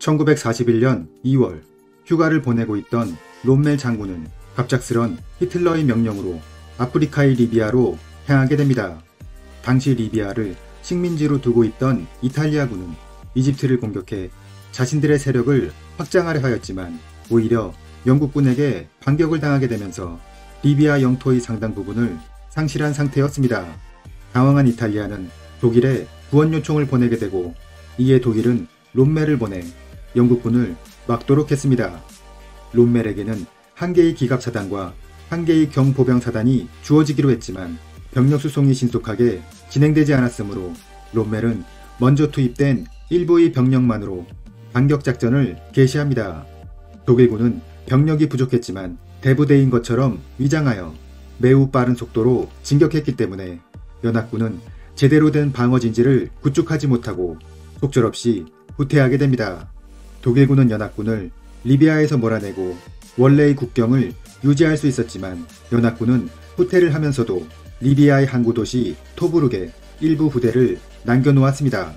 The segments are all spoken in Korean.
1941년 2월 휴가를 보내고 있던 롬멜 장군은 갑작스런 히틀러의 명령으로 아프리카의 리비아로 향하게 됩니다. 당시 리비아를 식민지로 두고 있던 이탈리아군은 이집트를 공격해 자신들의 세력을 확장하려 하였지만 오히려 영국군에게 반격을 당하게 되면서 리비아 영토의 상당 부분을 상실한 상태였습니다. 당황한 이탈리아는 독일에 구원 요청을 보내게 되고 이에 독일은 롬멜을 보내 영국군을 막도록 했습니다. 롬멜에게는 한 개의 기갑 사단과 한 개의 경보병 사단이 주어지기로 했지만 병력 수송이 신속하게 진행되지 않았으므로 롬멜은 먼저 투입된 일부의 병력만으로 반격 작전을 개시합니다. 독일군은 병력이 부족했지만 대부대인 것처럼 위장하여 매우 빠른 속도로 진격했기 때문에 연합군은 제대로 된 방어 진지를 구축하지 못하고 속절없이 후퇴하게 됩니다. 독일군은 연합군을 리비아에서 몰아내고 원래의 국경을 유지할 수 있었지만 연합군은 후퇴를 하면서도 리비아의 항구 도시 토브룩에 일부 부대를 남겨놓았습니다.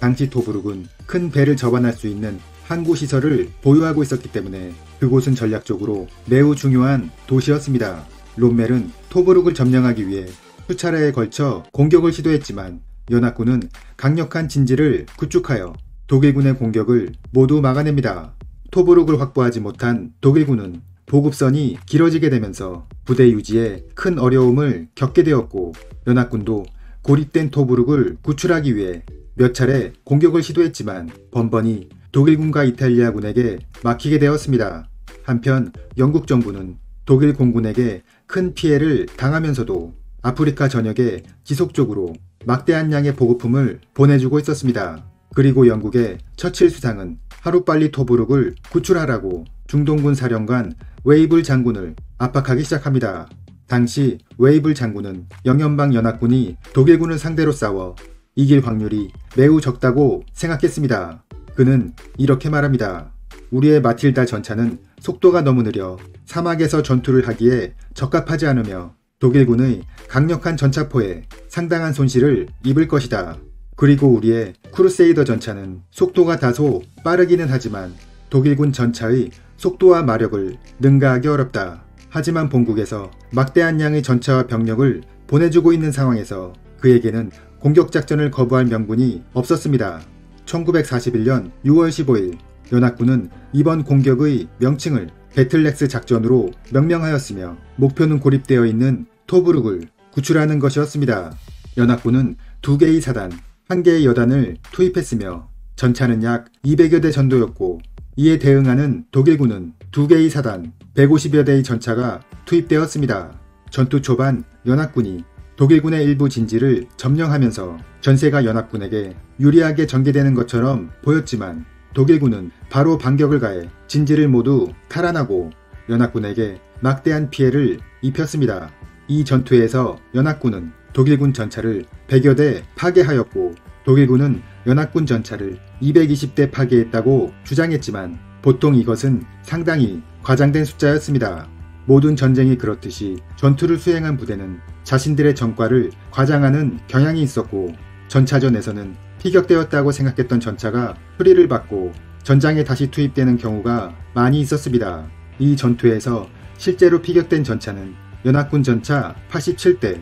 당시 토브룩은 큰 배를 접안할 수 있는 항구 시설을 보유하고 있었기 때문에 그곳은 전략적으로 매우 중요한 도시였습니다. 롬멜은 토브룩을 점령하기 위해 수차례에 걸쳐 공격을 시도했지만 연합군은 강력한 진지를 구축하여 독일군의 공격을 모두 막아냅니다. 토브룩을 확보하지 못한 독일군은 보급선이 길어지게 되면서 부대 유지에 큰 어려움을 겪게 되었고 연합군도 고립된 토브룩을 구출하기 위해 몇 차례 공격을 시도했지만 번번이 독일군과 이탈리아군에게 막히게 되었습니다. 한편 영국 정부는 독일 공군에게 큰 피해를 당하면서도 아프리카 전역에 지속적으로 막대한 양의 보급품을 보내주고 있었습니다. 그리고 영국의 처칠 수상은 하루빨리 토브룩을 구출하라고 중동군 사령관 웨이블 장군을 압박하기 시작합니다. 당시 웨이블 장군은 영연방 연합군이 독일군을 상대로 싸워 이길 확률이 매우 적다고 생각했습니다. 그는 이렇게 말합니다. 우리의 마틸다 전차는 속도가 너무 느려 사막에서 전투를 하기에 적합하지 않으며 독일군의 강력한 전차포에 상당한 손실을 입을 것이다. 그리고 우리의 크루세이더 전차는 속도가 다소 빠르기는 하지만 독일군 전차의 속도와 마력을 능가하기 어렵다. 하지만 본국에서 막대한 양의 전차와 병력을 보내주고 있는 상황에서 그에게는 공격작전을 거부할 명분이 없었습니다. 1941년 6월 15일 연합군은 이번 공격의 명칭을 배틀렉스 작전으로 명명하였으며 목표는 고립되어 있는 토브룩을 구출하는 것이었습니다. 연합군은 두 개의 사단, 한 개의 여단을 투입했으며 전차는 약 200여 대 전도였고 이에 대응하는 독일군은 두 개의 사단, 150여 대의 전차가 투입되었습니다. 전투 초반 연합군이 독일군의 일부 진지를 점령하면서 전세가 연합군에게 유리하게 전개되는 것처럼 보였지만 독일군은 바로 반격을 가해 진지를 모두 탈환하고 연합군에게 막대한 피해를 입혔습니다. 이 전투에서 연합군은 독일군 전차를 100여 대 파괴하였고 독일군은 연합군 전차를 220대 파괴했다고 주장했지만 보통 이것은 상당히 과장된 숫자였습니다. 모든 전쟁이 그렇듯이 전투를 수행한 부대는 자신들의 전과를 과장하는 경향이 있었고 전차전에서는 피격되었다고 생각했던 전차가 수리를 받고 전장에 다시 투입되는 경우가 많이 있었습니다. 이 전투에서 실제로 피격된 전차는 연합군 전차 87대,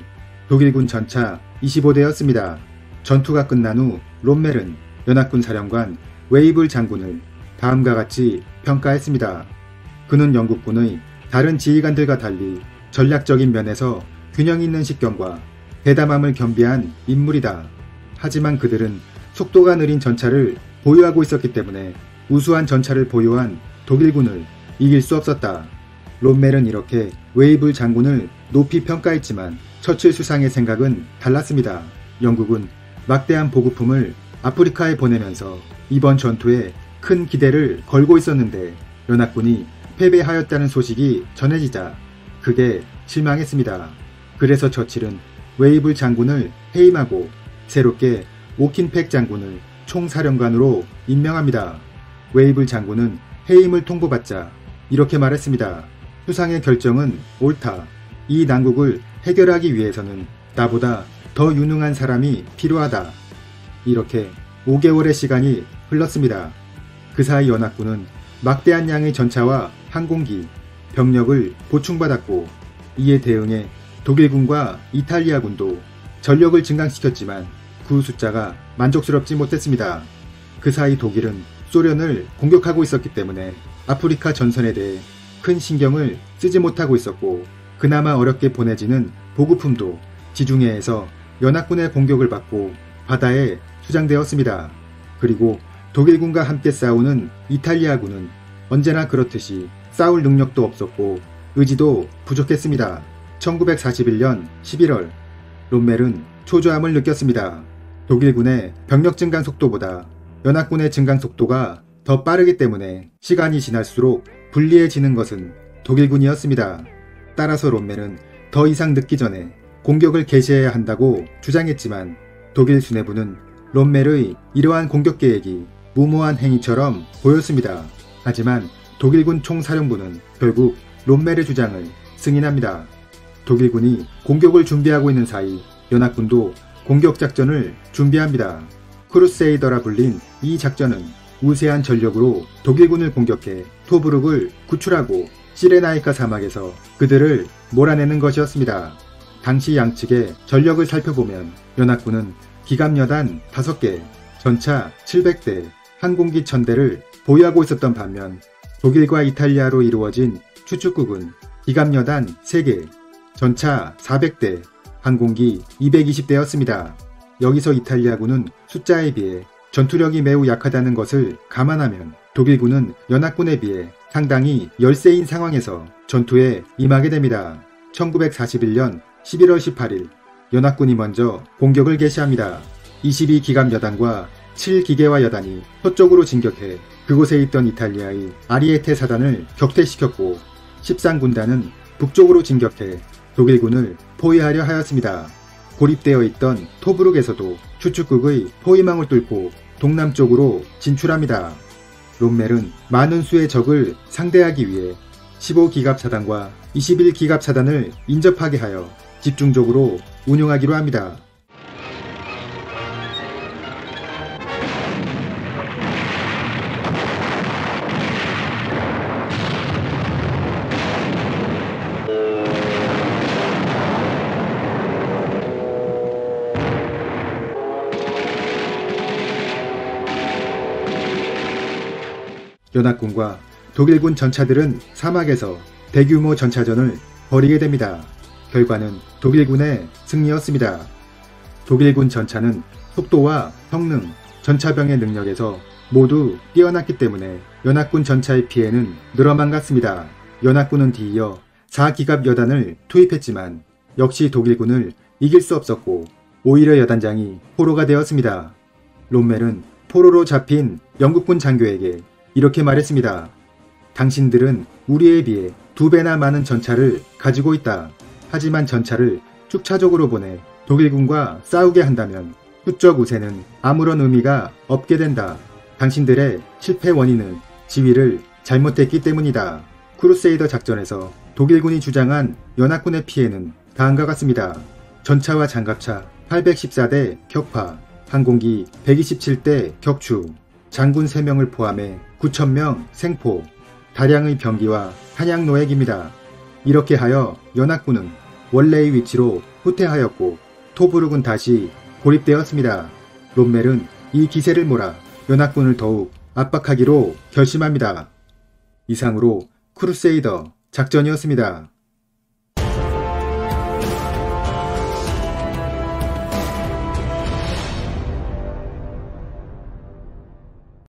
독일군 전차 25대였습니다. 전투가 끝난 후 롬멜은 연합군 사령관 웨이블 장군을 다음과 같이 평가했습니다. 그는 영국군의 다른 지휘관들과 달리 전략적인 면에서 균형 있는 식견과 대담함을 겸비한 인물이다. 하지만 그들은 속도가 느린 전차를 보유하고 있었기 때문에 우수한 전차를 보유한 독일군을 이길 수 없었다. 롬멜은 이렇게 웨이블 장군을 높이 평가했지만 처칠 수상의 생각은 달랐습니다. 영국은 막대한 보급품을 아프리카에 보내면서 이번 전투에 큰 기대를 걸고 있었는데 연합군이 패배하였다는 소식이 전해지자 크게 실망했습니다. 그래서 처칠은 웨이블 장군을 해임하고 새롭게 오킨렉 장군을 총사령관으로 임명합니다. 웨이블 장군은 해임을 통보받자 이렇게 말했습니다. 수상의 결정은 옳다. 이 난국을 해결하기 위해서는 나보다 더 유능한 사람이 필요하다. 이렇게 5개월의 시간이 흘렀습니다. 그 사이 연합군은 막대한 양의 전차와 항공기, 병력을 보충받았고 이에 대응해 독일군과 이탈리아군도 전력을 증강시켰지만 그 숫자가 만족스럽지 못했습니다. 그 사이 독일은 소련을 공격하고 있었기 때문에 아프리카 전선에 대해 큰 신경을 쓰지 못하고 있었고 그나마 어렵게 보내지는 보급품도 지중해에서 연합군의 공격을 받고 바다에 수장되었습니다. 그리고 독일군과 함께 싸우는 이탈리아군은 언제나 그렇듯이 싸울 능력도 없었고 의지도 부족했습니다. 1941년 11월 롬멜은 초조함을 느꼈습니다. 독일군의 병력 증강 속도보다 연합군의 증강 속도가 더 빠르기 때문에 시간이 지날수록 불리해지는 것은 독일군이었습니다. 따라서 롬멜은 더 이상 늦기 전에 공격을 개시해야 한다고 주장했지만 독일 수뇌부는 롬멜의 이러한 공격 계획이 무모한 행위처럼 보였습니다. 하지만 독일군 총사령부는 결국 롬멜의 주장을 승인합니다. 독일군이 공격을 준비하고 있는 사이 연합군도 공격 작전을 준비합니다. 크루세이더라 불린 이 작전은 우세한 전력으로 독일군을 공격해 토브룩을 구출하고 시레나이카 사막에서 그들을 몰아내는 것이었습니다. 당시 양측의 전력을 살펴보면 연합군은 기갑여단 5개, 전차 700대, 항공기 1000대를 보유하고 있었던 반면 독일과 이탈리아로 이루어진 추축국은 기갑여단 3개, 전차 400대, 항공기 220대였습니다. 여기서 이탈리아군은 숫자에 비해 전투력이 매우 약하다는 것을 감안하면 독일군은 연합군에 비해 상당히 열세인 상황에서 전투에 임하게 됩니다. 1941년 11월 18일 연합군이 먼저 공격을 개시합니다. 22기갑 여단과 7기계화 여단이 서쪽으로 진격해 그곳에 있던 이탈리아의 아리에테 사단을 격퇴시켰고 13군단은 북쪽으로 진격해 독일군을 포위하려 하였습니다. 고립되어 있던 토브룩에서도 추축국의 포위망을 뚫고 동남쪽으로 진출합니다. 롬멜은 많은 수의 적을 상대하기 위해 15기갑 차단과 21기갑 차단을 인접하게 하여 집중적으로 운용하기로 합니다. 연합군과 독일군 전차들은 사막에서 대규모 전차전을 벌이게 됩니다. 결과는 독일군의 승리였습니다. 독일군 전차는 속도와 성능, 전차병의 능력에서 모두 뛰어났기 때문에 연합군 전차의 피해는 늘어만 갔습니다. 연합군은 뒤이어 4기갑 여단을 투입했지만 역시 독일군을 이길 수 없었고 오히려 여단장이 포로가 되었습니다. 롬멜은 포로로 잡힌 영국군 장교에게 이렇게 말했습니다. 당신들은 우리에 비해 두 배나 많은 전차를 가지고 있다. 하지만 전차를 축차적으로 보내 독일군과 싸우게 한다면 수적 우세는 아무런 의미가 없게 된다. 당신들의 실패 원인은 지휘를 잘못했기 때문이다. 크루세이더 작전에서 독일군이 주장한 연합군의 피해는 다음과 같습니다. 전차와 장갑차 814대 격파, 항공기 127대 격추, 장군 3명을 포함해 9천명 생포, 다량의 병기와 탄약 노획입니다. 이렇게 하여 연합군은 원래의 위치로 후퇴하였고 토브룩은 다시 고립되었습니다. 롬멜은 이 기세를 몰아 연합군을 더욱 압박하기로 결심합니다. 이상으로 크루세이더 작전이었습니다.